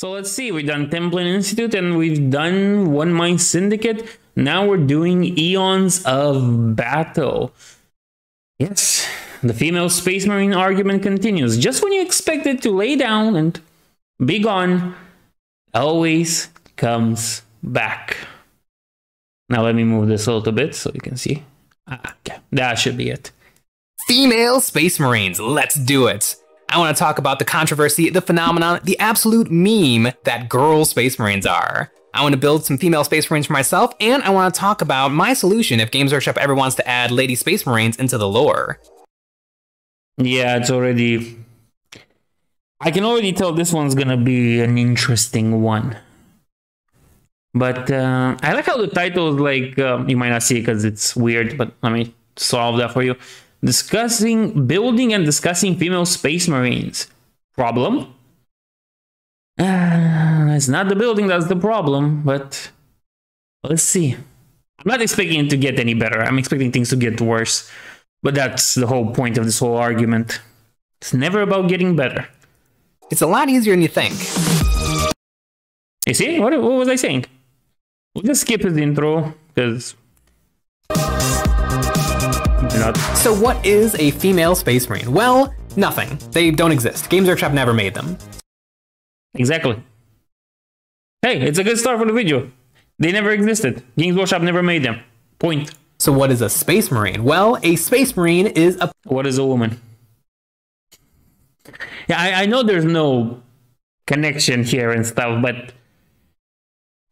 So let's see, we've done Templin Institute and we've done One Mind Syndicate. Now we're doing Eons of Battle. Yes, the female Space Marine argument continues. Just when you expect it to lay down and be gone, always comes back. Now let me move this a little bit so you can see. Ah, okay, that should be it. Female Space Marines, let's do it. I want to talk about the controversy, the phenomenon, the absolute meme that girl Space Marines are. I want to build some female Space Marines for myself, and I want to talk about my solution if Games Workshop ever wants to add Lady Space Marines into the lore. Yeah, it's already. I can already tell this one's gonna be an interesting one. But uh, I like how the title is like, um, you might not see it because it's weird, but let me solve that for you. Discussing building and discussing female space marines. Problem? Uh, it's not the building that's the problem, but let's see. I'm not expecting it to get any better. I'm expecting things to get worse. But that's the whole point of this whole argument. It's never about getting better. It's a lot easier than you think. You see? What, what was I saying? We'll just skip his intro, because... Not. So what is a female Space Marine? Well, nothing. They don't exist. Games Workshop never made them. Exactly. Hey, it's a good start for the video. They never existed. Games Workshop never made them. Point. So what is a Space Marine? Well, a Space Marine is a... What is a woman? Yeah, I, I know there's no connection here and stuff, but...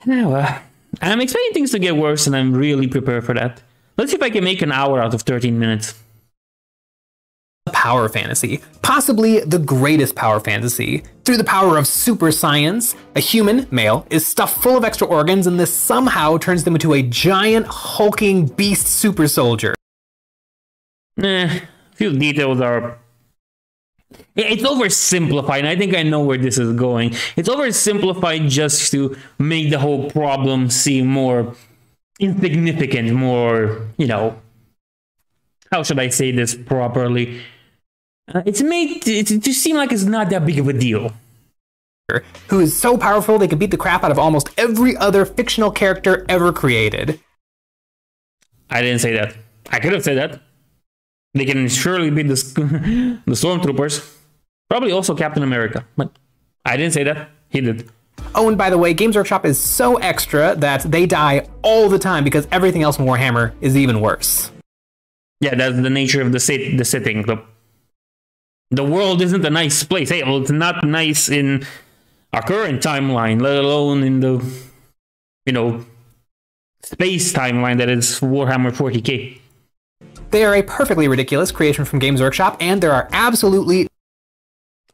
No, uh, I'm expecting things to get worse and I'm really prepared for that. Let's see if I can make an hour out of 13 minutes power fantasy, possibly the greatest power fantasy. Through the power of super science, a human, male, is stuffed full of extra organs and this somehow turns them into a giant hulking beast super soldier. Eh, few details are it's oversimplified. I think I know where this is going. It's oversimplified just to make the whole problem seem more insignificant, more, you know, how should I say this properly? Uh, it's made it to seem like it's not that big of a deal. Who is so powerful they could beat the crap out of almost every other fictional character ever created. I didn't say that. I could have said that. They can surely beat the, the Stormtroopers. Probably also Captain America. But I didn't say that. He did. Oh, and by the way, Games Workshop is so extra that they die all the time because everything else in Warhammer is even worse. Yeah, that's the nature of the, sit the sitting. The the world isn't a nice place. Hey, well, it's not nice in our current timeline, let alone in the, you know, space timeline that is Warhammer 40k. They are a perfectly ridiculous creation from Games Workshop, and there are absolutely.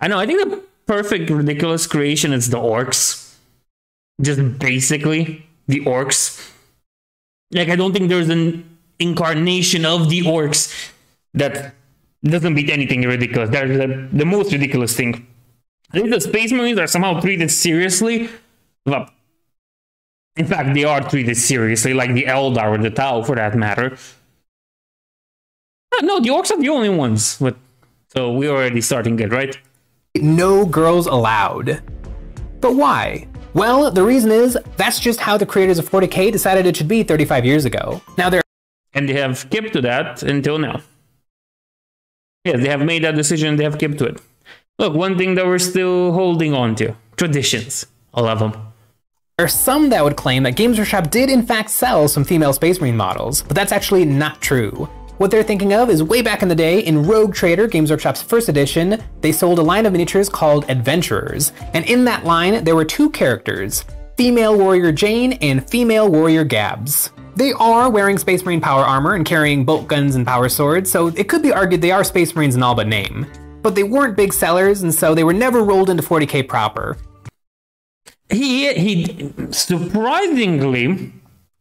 I know, I think the perfect ridiculous creation is the orcs. Just basically the orcs. Like, I don't think there's an incarnation of the orcs that doesn't beat anything ridiculous. They're the, the most ridiculous thing. I think the Space Marines are somehow treated seriously. Well, in fact, they are treated seriously, like the Eldar or the Tau, for that matter. Ah, no, the Orcs are the only ones. So we're already starting good, right? No girls allowed. But why? Well, the reason is that's just how the creators of 40k decided it should be 35 years ago. Now they're and they have kept to that until now. Yes, they have made that decision. They have kept to it. Look, one thing that we're still holding on to traditions. I love them. There are some that would claim that Games Workshop did in fact sell some female Space Marine models, but that's actually not true. What they're thinking of is way back in the day, in Rogue Trader, Games Workshop's first edition, they sold a line of miniatures called Adventurers, and in that line there were two characters, female warrior Jane and female warrior Gabs. They are wearing Space Marine power armor and carrying bolt guns and power swords, so it could be argued they are Space Marines in all but name. But they weren't big sellers, and so they were never rolled into 40k proper. He, he, surprisingly,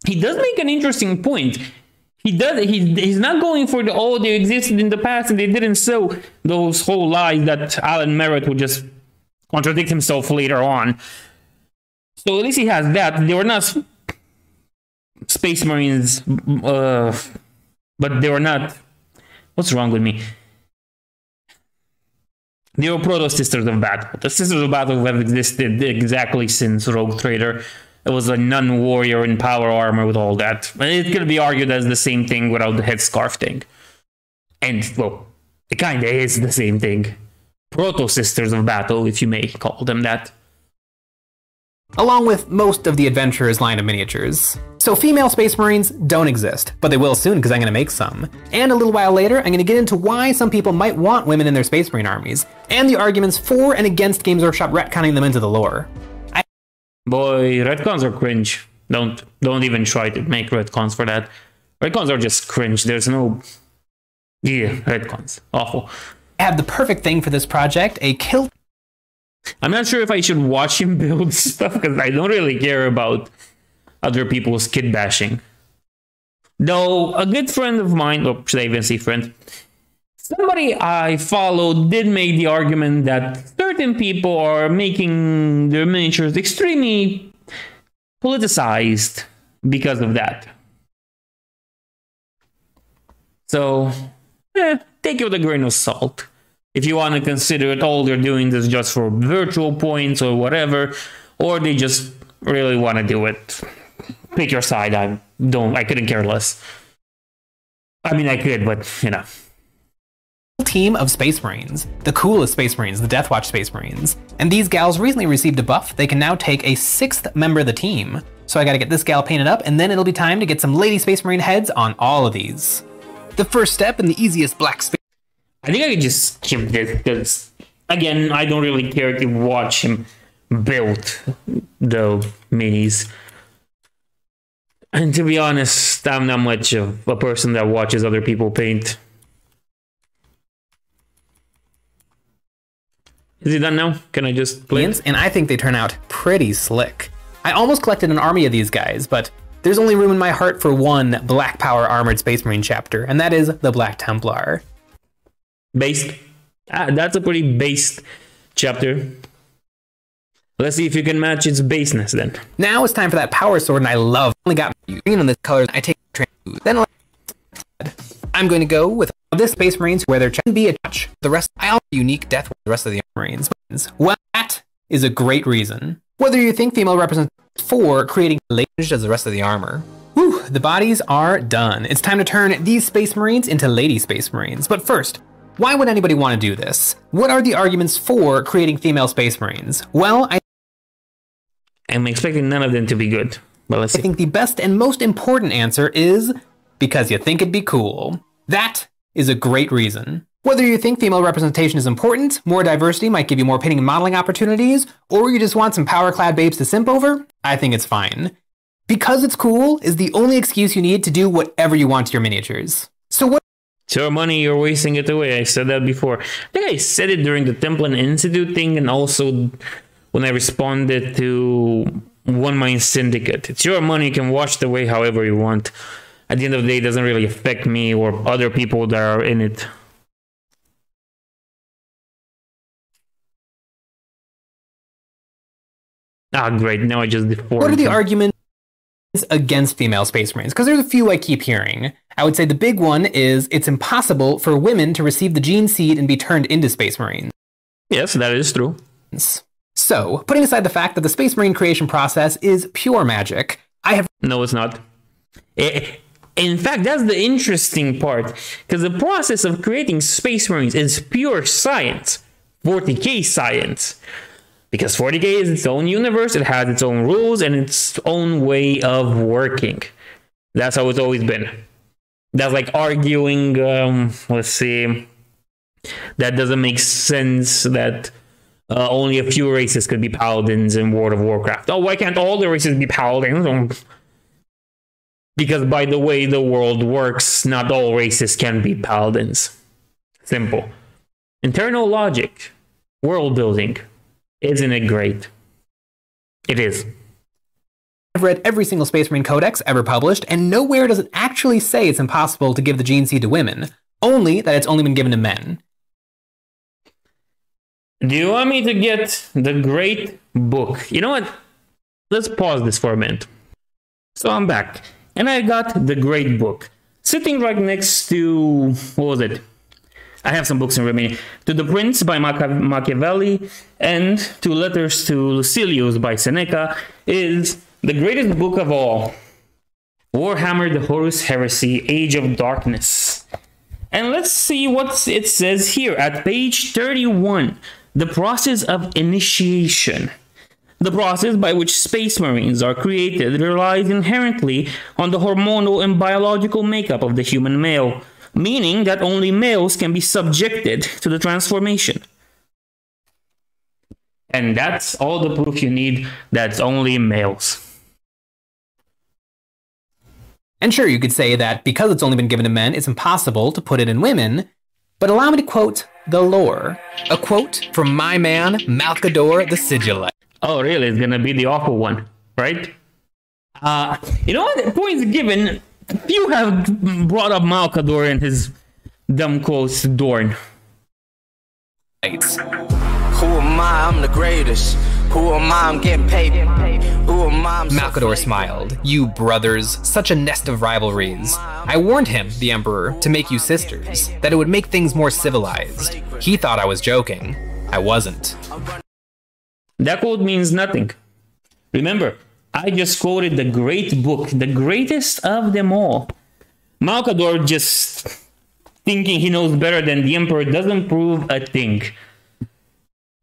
he does make an interesting point. He does. He, he's not going for the oh they existed in the past and they didn't so those whole lies that Alan Merritt would just contradict himself later on. So at least he has that. They were not Space Marines, uh, but they were not. What's wrong with me? They were proto Sisters of Battle. The Sisters of Battle have existed exactly since Rogue Trader. It was a nun warrior in power armor with all that. It could be argued as the same thing without the headscarf thing. And, well, it kinda is the same thing. Proto Sisters of Battle, if you may call them that. along with most of the Adventurers line of miniatures. So female Space Marines don't exist, but they will soon because I'm going to make some. And a little while later, I'm going to get into why some people might want women in their Space Marine armies, and the arguments for and against Games Workshop retconning them into the lore. Boy, retcons are cringe. Don't don't even try to make retcons for that. Retcons are just cringe. There's no yeah, retcons. Awful. I have the perfect thing for this project, a kill I'm not sure if I should watch him build stuff because I don't really care about other people's kit bashing. Though a good friend of mine, or should I even say friend, somebody I follow did make the argument that certain people are making their miniatures extremely politicized because of that. So, eh, take it with a grain of salt. If you want to consider it all they're doing this just for virtual points or whatever, or they just really want to do it. Pick your side. I don't. I couldn't care less. I mean, I could, but you know. Team of Space Marines, the coolest Space Marines, the Death Watch Space Marines. And these gals recently received a buff. They can now take a sixth member of the team. So I gotta get this gal painted up, and then it'll be time to get some Lady Space Marine heads on all of these. The first step in the easiest black space. I think I could just skip this because, again, I don't really care to watch him build the minis. And to be honest, I'm not much of a person that watches other people paint. Is it done now? Can I just play? it? and I think they turn out pretty slick. I almost collected an army of these guys, but there's only room in my heart for one Black Power Armored Space Marine chapter, and that is the Black Templar. Based. Ah, that's a pretty based chapter. Let's see if you can match its baseness then. Now it's time for that power sword, and I love. Only got green on this color. I take trans. Then I'm going to go with this Space Marines where there can be a touch. The rest, I also unique death with the rest of the Marines. Well, that is a great reason. Whether you think female represents for creating language as the rest of the armor. Whew, the bodies are done. It's time to turn these Space Marines into Lady Space Marines. But first, why would anybody want to do this? What are the arguments for creating female Space Marines? Well, I I'm expecting none of them to be good. But let's see. I think the best and most important answer is because you think it'd be cool. That is a great reason. Whether you think female representation is important, more diversity might give you more painting and modeling opportunities, or you just want some power clad babes to simp over, I think it's fine. Because it's cool is the only excuse you need to do whatever you want to your miniatures. So what It's your money, you're wasting it away. I said that before. I think I said it during the Templin Institute thing and also when I responded to One Mind Syndicate. It's your money, you can wash it away however you want. At the end of the day, it doesn't really affect me or other people that are in it. Ah, great. Now I just deformed. What are the them. arguments against female space marines? Because there's a few I keep hearing. I would say the big one is it's impossible for women to receive the gene seed and be turned into space marines. Yes, that is true. So, putting aside the fact that the space marine creation process is pure magic, I have No, it's not. Eh, in fact, that's the interesting part because the process of creating Space Marines is pure science, 40k science. Because 40k is its own universe, it has its own rules and its own way of working. That's how it's always been. That's like arguing, um, let's see, that doesn't make sense that uh, only a few races could be paladins in World of Warcraft. Oh, why can't all the races be paladins? Because by the way the world works, not all races can be paladins. Simple. Internal logic, world building. Isn't it great? It is. I've read every single Space Marine Codex ever published, and nowhere does it actually say it's impossible to give the gene seed to women, only that it's only been given to men. Do you want me to get the great book? You know what? Let's pause this for a minute. So I'm back, and I got the great book sitting right next to what was it? I have some books in Romanian. To the Prince by Machiavelli and To Letters to Lucilius by Seneca is the greatest book of all. Warhammer the Horus Heresy, Age of Darkness. And let's see what it says here at page 31. The process of initiation. The process by which space marines are created relies inherently on the hormonal and biological makeup of the human male meaning that only males can be subjected to the transformation. And that's all the proof you need that's only males. And sure, you could say that because it's only been given to men, it's impossible to put it in women, but allow me to quote the lore. A quote from my man, Malcador the Sigillite. Oh, really? It's gonna be the awful one, right? Uh, you know what? Points given you have brought up Malcador and his dumb quotes, Dorn. Who am I? I'm the greatest. Who am I? I'm getting paid. Who am I? I'm Malcador smiled. You brothers, such a nest of rivalries. I warned him, the Emperor, to make you sisters, that it would make things more civilized. He thought I was joking. I wasn't. That quote means nothing. Remember, I just quoted the great book, the greatest of them all. Malcador just thinking he knows better than the Emperor doesn't prove a thing.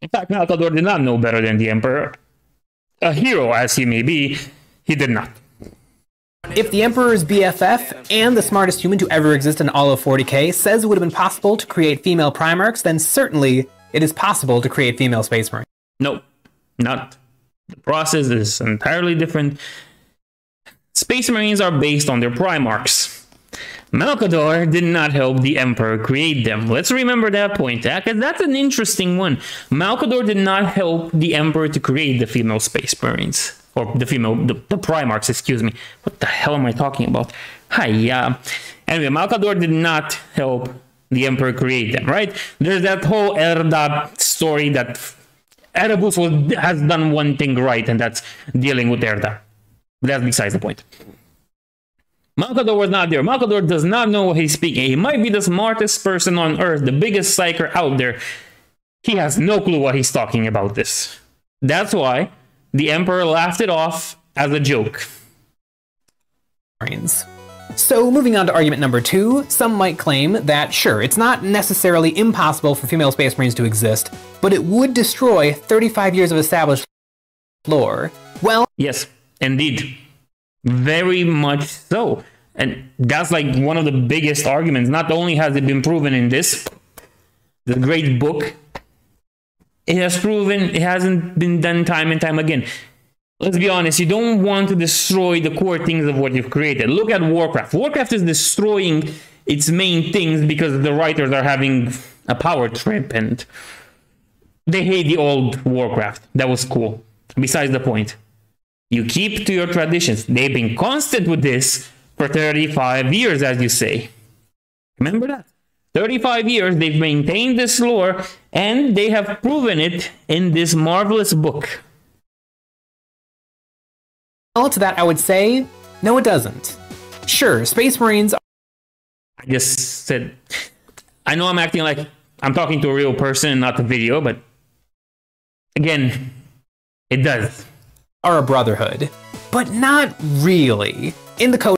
In fact, Malcador did not know better than the Emperor. A hero as he may be, he did not. If the Emperor's BFF and the smartest human to ever exist in all of 40k says it would have been possible to create female Primarchs, then certainly it is possible to create female Space Marines. No, not. The process is entirely different. Space Marines are based on their Primarchs. Malcador did not help the Emperor create them. Let's remember that point, because that's an interesting one. Malcador did not help the Emperor to create the female Space Marines. Or the female, the, the Primarchs, excuse me. What the hell am I talking about? Hi, yeah. Anyway, Malcador did not help the Emperor create them, right? There's that whole Erda story that Erebus was, has done one thing right, and that's dealing with Erda. But that's besides the point. Malcador was not there. Malcador does not know what he's speaking. He might be the smartest person on earth, the biggest psyker out there. He has no clue what he's talking about this. That's why the Emperor laughed it off as a joke. Brains. So, moving on to argument number two, some might claim that sure, it's not necessarily impossible for female Space Marines to exist, but it would destroy 35 years of established lore. Well, yes, indeed. Very much so. And that's like one of the biggest arguments. Not only has it been proven in this, the great book, it has proven it hasn't been done time and time again let's be honest, you don't want to destroy the core things of what you've created. Look at Warcraft. Warcraft is destroying its main things because the writers are having a power trip and they hate the old Warcraft. That was cool. Besides the point. You keep to your traditions. They've been constant with this for 35 years, as you say. Remember that? 35 years they've maintained this lore and they have proven it in this marvelous book. Well, to that I would say, no it doesn't. Sure, Space Marines I just said, I know I'm acting like I'm talking to a real person, not the video, but again, it does. Are a brotherhood, but not really. In the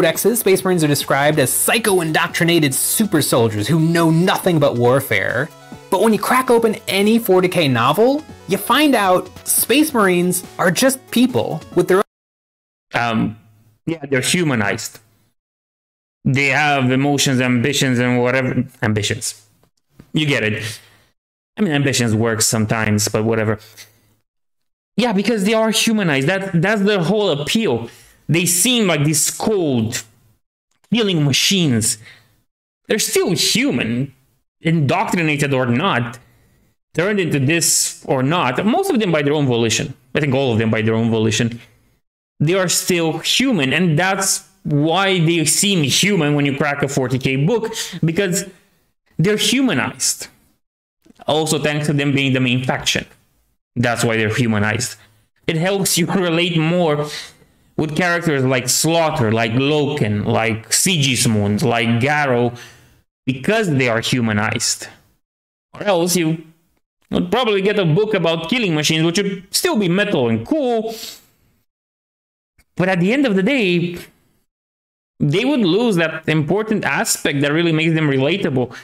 codexes, Space Marines are described as psycho-indoctrinated super soldiers who know nothing but warfare. But when you crack open any 40k novel, you find out Space Marines are just people with their own. um yeah, they're humanized. They have emotions, ambitions, and whatever ambitions. You get it. I mean ambitions work sometimes, but whatever. Yeah, because they are humanized. That that's the whole appeal. They seem like these cold, feeling machines. They're still human indoctrinated or not, turned into this or not, most of them by their own volition. I think all of them by their own volition. They are still human, and that's why they seem human when you crack a 40k book because they're humanized. Also, thanks to them being the main faction. That's why they're humanized. It helps you relate more with characters like Slaughter, like Loken, like Sigismund, like Garro, because they are humanized. Or else you would probably get a book about killing machines, which would still be metal and cool. But at the end of the day, they would lose that important aspect that really makes them relatable.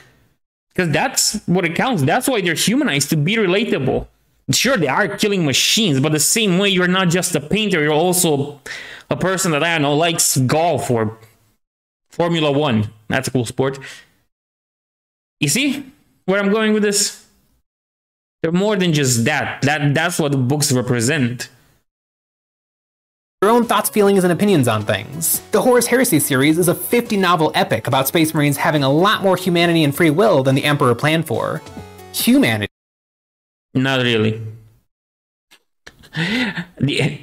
Because that's what it counts. That's why they're humanized to be relatable. Sure, they are killing machines, but the same way you're not just a painter, you're also a person that I don't know likes golf or Formula One. That's a cool sport. You see where I'm going with this? They're more than just that. That that's what books represent. Your own thoughts, feelings, and opinions on things. The Horus Heresy series is a 50 novel epic about Space Marines having a lot more humanity and free will than the Emperor planned for. Humanity. Not really. The,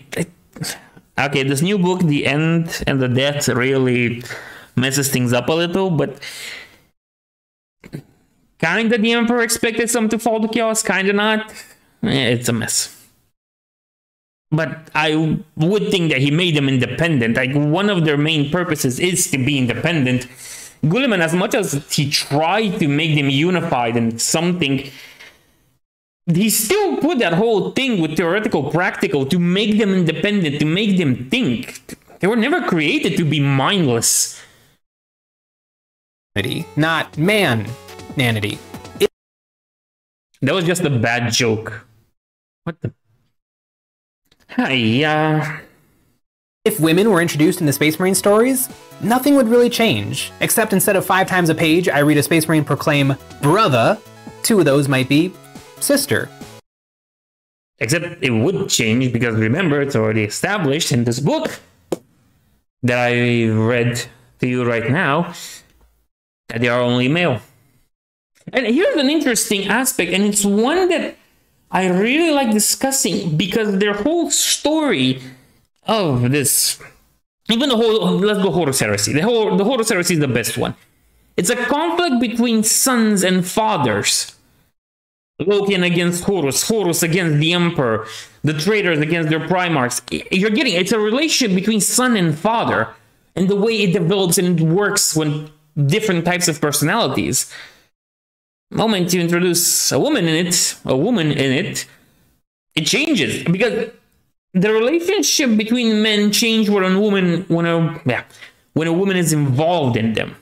okay, this new book, The End and the Death, really messes things up a little, but kinda the Emperor expected some to fall to chaos, kinda not. Eh, it's a mess. But I would think that he made them independent. Like one of their main purposes is to be independent. Guilliman, as much as he tried to make them unified and something, he still put that whole thing with theoretical practical to make them independent, to make them think. They were never created to be mindless. Not man nanity. That was just a bad joke. What the? Hi, uh, If women were introduced in the Space Marine stories, nothing would really change, except instead of five times a page, I read a Space Marine proclaim brother. Two of those might be sister. except it would change because remember, it's already established in this book that I read to you right now that they are only male. And here's an interesting aspect, and it's one that I really like discussing because their whole story of this, even the whole, let's go Horus Heresy. The whole, the Horus Heresy is the best one. It's a conflict between sons and fathers. Loken against Horus, Horus against the Emperor, the traitors against their primarchs. You're getting it's a relationship between son and father, and the way it develops and it works when different types of personalities. Moment you introduce a woman in it, a woman in it, it changes because the relationship between men change when a woman when a yeah when a woman is involved in them.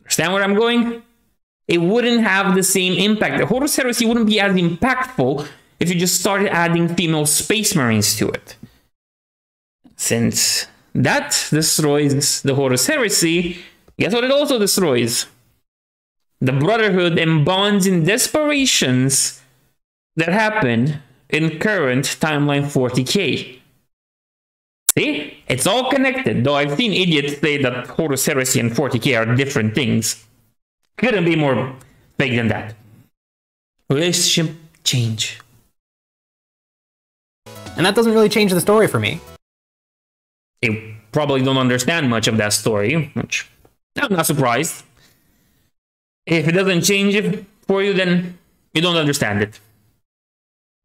Understand where I'm going? It wouldn't have the same impact. The Horus Heresy wouldn't be as impactful if you just started adding female space marines to it. Since that destroys the Horus Heresy, guess what it also destroys? The Brotherhood and bonds and desperations that happen in current timeline 40k. See? It's all connected, though I've seen idiots say that Horus Heresy and 40k are different things. Couldn't be more fake than that. Relationship change. And that doesn't really change the story for me. You probably don't understand much of that story, which I'm not surprised. If it doesn't change it for you, then you don't understand it.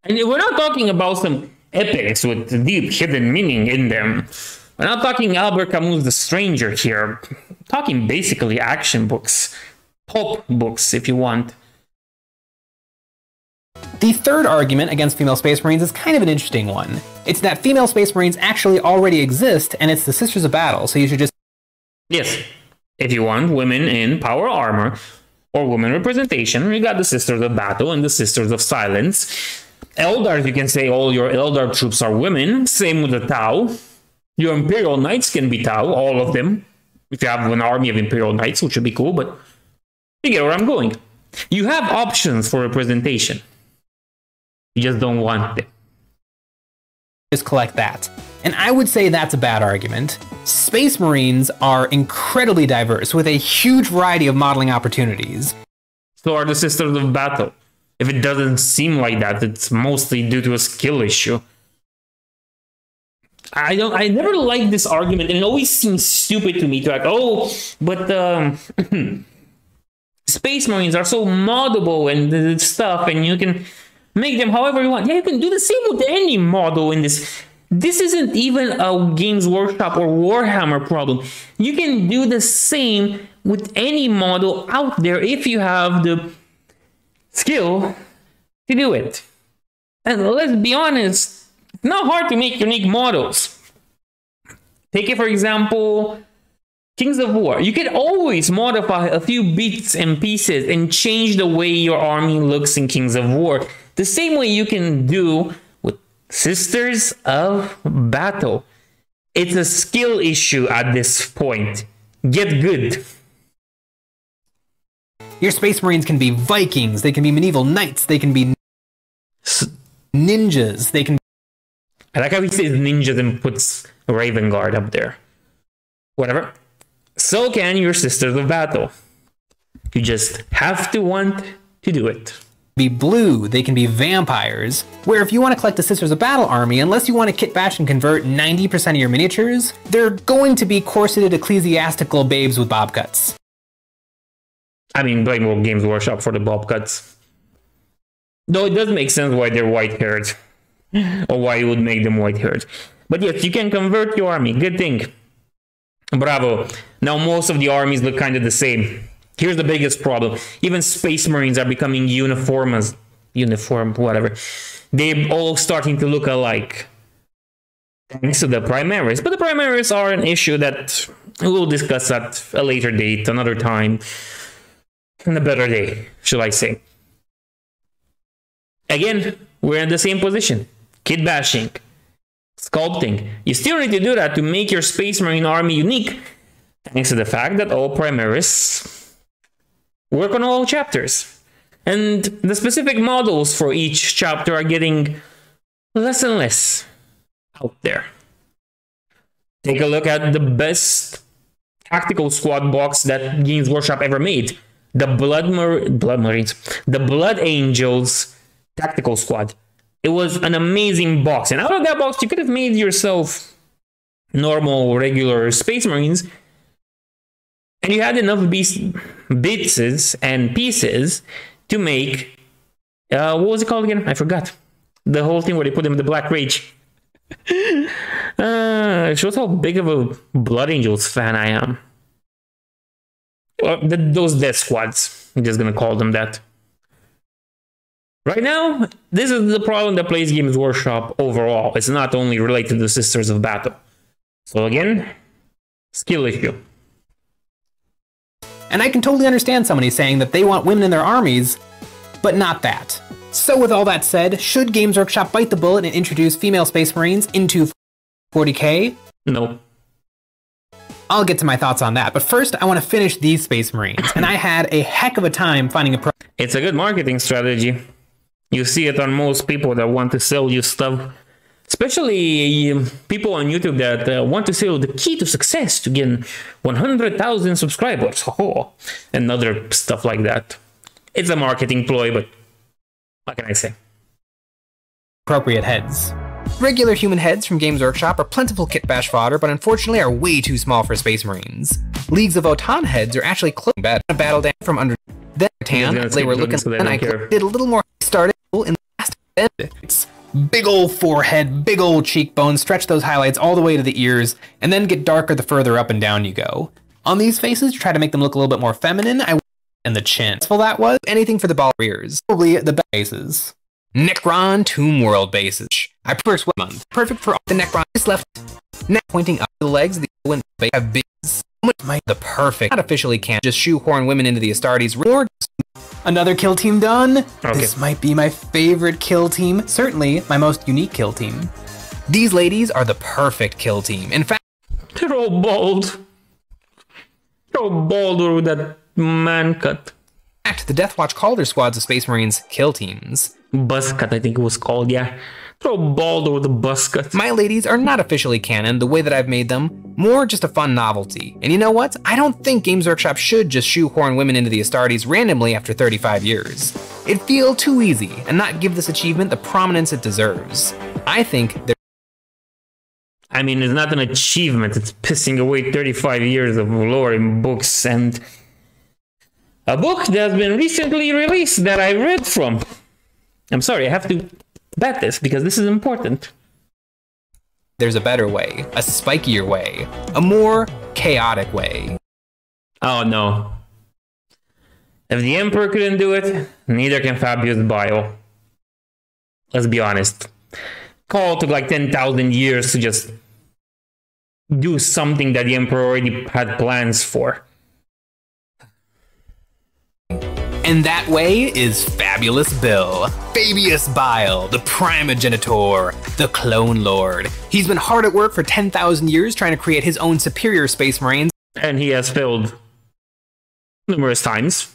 And we're not talking about some epics with deep hidden meaning in them. We're not talking Albert Camus' The Stranger here. We're talking basically action books, pulp books, if you want. The third argument against female Space Marines is kind of an interesting one. It's that female Space Marines actually already exist, and it's the Sisters of Battle, so you should just. Yes, if you want women in power armor or women representation, you got the Sisters of Battle and the Sisters of Silence. Eldars, you can say all your Eldar troops are women. Same with the Tau. Your Imperial Knights can be Tau, all of them. If you have an army of Imperial Knights, which would be cool, but you get where I'm going. You have options for representation. You just don't want them. just collect that. And I would say that's a bad argument. Space Marines are incredibly diverse with a huge variety of modeling opportunities. So are the Sisters of Battle. If it doesn't seem like that, it's mostly due to a skill issue. I don't. I never liked this argument, and it always seems stupid to me. To like, oh, but um, Space Marines are so moddable and stuff, and you can make them however you want. Yeah, you can do the same with any model in this. This isn't even a Games Workshop or Warhammer problem. You can do the same with any model out there if you have the skill to do it. And let's be honest, it's not hard to make unique models. Take it for example, Kings of War. You can always modify a few bits and pieces and change the way your army looks in Kings of War. The same way you can do Sisters of Battle. It's a skill issue at this point. Get good. Your Space Marines can be Vikings, they can be medieval knights, they can be ninjas, they can I like how he says ninjas and puts Raven Guard up there. Whatever. So can your Sisters of Battle. You just have to want to do it. Be blue, they can be vampires. Where if you want to collect the Sisters of Battle army, unless you want to kit bash and convert 90% of your miniatures, they're going to be corseted ecclesiastical babes with bob cuts. I mean, blame World Games Workshop for the bob cuts. Though it does make sense why they're white haired. or why you would make them white haired. But yes, you can convert your army. Good thing. Bravo. Now most of the armies look kind of the same. Here's the biggest problem. Even Space Marines are becoming uniform as uniform, whatever. They're all starting to look alike. Thanks to the Primaris. But the Primaris are an issue that we'll discuss at a later date, another time. On a better day, shall I say. Again, we're in the same position. Kit bashing, sculpting. You still need to do that to make your Space Marine army unique, thanks to the fact that all Primaris work on all chapters. And the specific models for each chapter are getting less and less out there. Take a look at the best tactical squad box that Games Workshop ever made. The Blood, Mar- Blood Marines, the Blood Angels tactical squad. It was an amazing box, and out of that box, you could have made yourself normal, regular Space Marines, and you had enough beast, bits and pieces to make uh, what was it called again? I forgot. The whole thing where they put them in the Black Rage. uh, shows how big of a Blood Angels fan I am. Well, the, those death squads. I'm just gonna call them that. Right now, this is the problem that plays Games Workshop overall. It's not only related to the Sisters of Battle. So again, skill issue. And I can totally understand somebody saying that they want women in their armies, but not that. So with all that said, should Games Workshop bite the bullet and introduce female Space Marines into 40k? No. I'll get to my thoughts on that, but first I want to finish these Space Marines, and I had a heck of a time finding a pro- It's a good marketing strategy. You see it on most people that want to sell you stuff. Especially people on YouTube that uh, want to sell the key to success to gain 100,000 subscribers. Oh, and other stuff like that. It's a marketing ploy, but what can I say? appropriate heads. Regular human heads from Games Workshop are plentiful kit bash fodder, but unfortunately are way too small for Space Marines. Leagues of Votann heads are actually close bad a battle down from under then tan. They were looking them so they and I care. did a little more started in the last end. Big old forehead, big old cheekbones, stretch those highlights all the way to the ears, and then get darker the further up and down you go. On these faces, try to make them look a little bit more feminine. I and the chin. Well, that was anything for the ball ears. Probably the best bases. Necron Tomb World bases. I prefer month. Perfect for all the Necron is left. Neck pointing up the legs. The they have big. The perfect. Not officially can't just shoehorn women into the Astartes. Or another kill team done. This might be my favorite kill team. Certainly my most unique kill team. These ladies are the perfect kill team. In fact. They're all bald. They're all bald with that man cut. fact, the Death Watch called their squads of Space Marines kill teams. Buzz cut, I think it was called, yeah. They're all bald with the bus cut. My ladies are not officially canon the way that I've made them, more just a fun novelty. And you know what? I don't think Games Workshop should just shoehorn women into the Astartes randomly after 35 years. It'd feel too easy and not give this achievement the prominence it deserves. I think there I mean, it's not an achievement. It's pissing away 35 years of lore in books and a book that's been recently released that I read from. I'm sorry, I have to bet this because this is important. there's a better way, a spikier way, a more chaotic way. Oh no. If the Emperor couldn't do it, neither can Fabius Bile. Let's be honest. Call took like 10,000 years to just do something that the Emperor already had plans for. And that way is Fabulous Bill, Fabius Bile, the Primogenitor, the Clone Lord. He's been hard at work for 10,000 years trying to create his own superior Space Marines. And he has failed numerous times,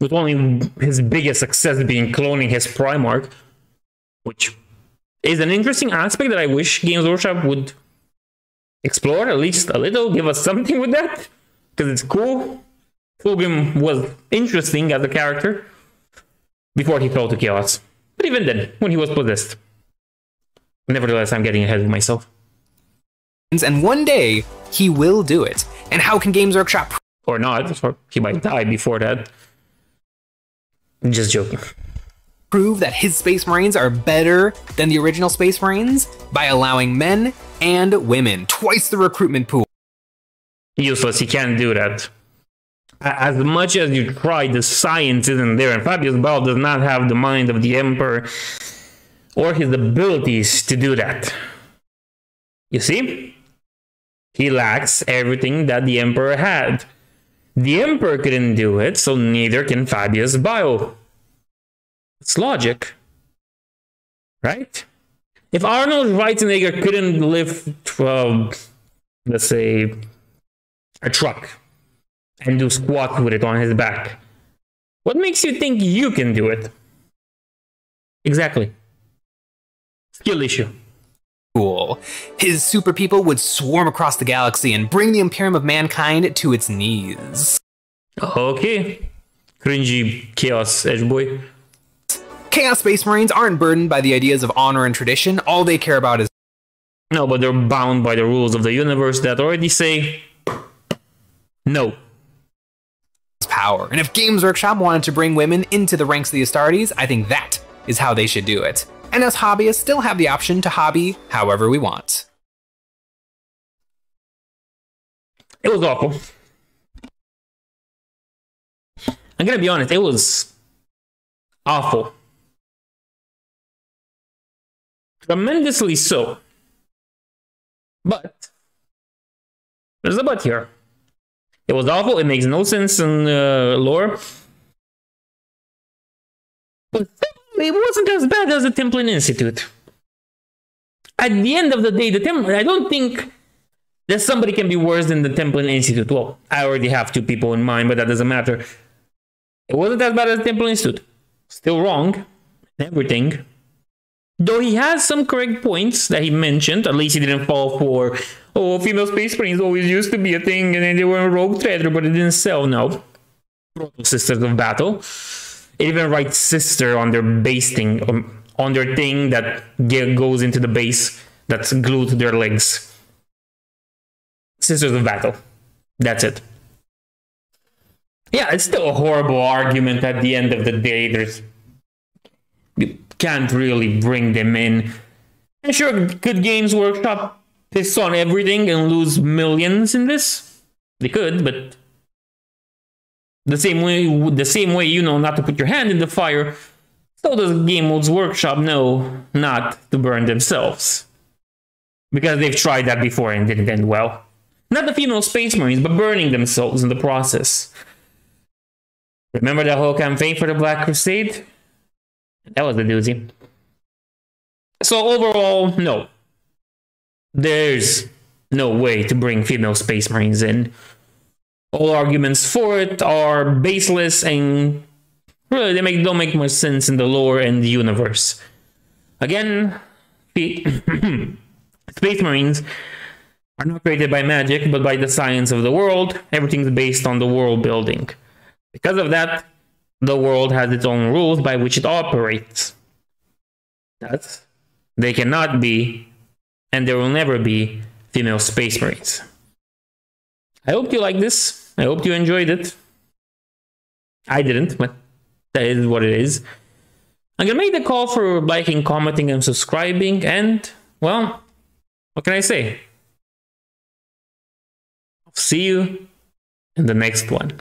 with only his biggest success being cloning his Primarch, which is an interesting aspect that I wish Games Workshop would explore at least a little, give us something with that, because it's cool. Fulgrim was interesting as a character before he fell to chaos. But even then, when he was possessed. Nevertheless, I'm getting ahead of myself. And one day, he will do it. And how can Games Workshop Or not, or he might die before that. Just joking. prove that his Space Marines are better than the original Space Marines? By allowing men and women twice the recruitment pool. Useless, he can't do that. As much as you try, the science isn't there, and Fabius Bile does not have the mind of the Emperor or his abilities to do that. You see? He lacks everything that the Emperor had. The Emperor couldn't do it, so neither can Fabius Bile. It's logic. Right? If Arnold Schwarzenegger couldn't lift, uh, let's say, a truck and do squats with it on his back, what makes you think you can do it? Exactly. Skill issue. Cool. His super people would swarm across the galaxy and bring the Imperium of Mankind to its knees. Okay. Cringy chaos edge boy. Chaos Space Marines aren't burdened by the ideas of honor and tradition. All they care about is No, but they're bound by the rules of the universe that already say no. Power. And if Games Workshop wanted to bring women into the ranks of the Astartes, I think that is how they should do it. And us hobbyists still have the option to hobby however we want. It was awful. I'm gonna be honest, it was awful. Tremendously so. But there's a but here. It was awful, it makes no sense in uh, lore. But it wasn't as bad as the Templin Institute. At the end of the day, the Templin, I don't think that somebody can be worse than the Templin Institute. Well, I already have two people in mind, but that doesn't matter. It wasn't as bad as the Templin Institute. Still wrong. Everything. Though he has some correct points that he mentioned, at least he didn't fall for, oh, female space marines always used to be a thing and then they were a rogue trader, but it didn't sell. No. Sisters of Battle. It even writes sister on their base thing, um, on their thing that ge- goes into the base that's glued to their legs. Sisters of Battle. That's it. Yeah, it's still a horrible argument at the end of the day. There's can't really bring them in. And sure, good games workshop piss on everything and lose millions in this. They could, but the same way the same way you know not to put your hand in the fire, so does Game Modes Workshop know not to burn themselves. Because they've tried that before and didn't end well. Not the female space marines, but burning themselves in the process. Remember that whole campaign for the Black Crusade? That was a doozy. So overall, no. There's no way to bring female space marines in. All arguments for it are baseless and really they make don't make much sense in the lore and the universe. Again, space marines are not created by magic, but by the science of the world. Everything's based on the world building. Because of that, the world has its own rules by which it operates. Thus, they cannot be, and there will never be, female space marines. I hope you like this. I hope you enjoyed it. I didn't, but that is what it is. I'm gonna make the call for liking, commenting, and subscribing, and, well, what can I say? See you in the next one.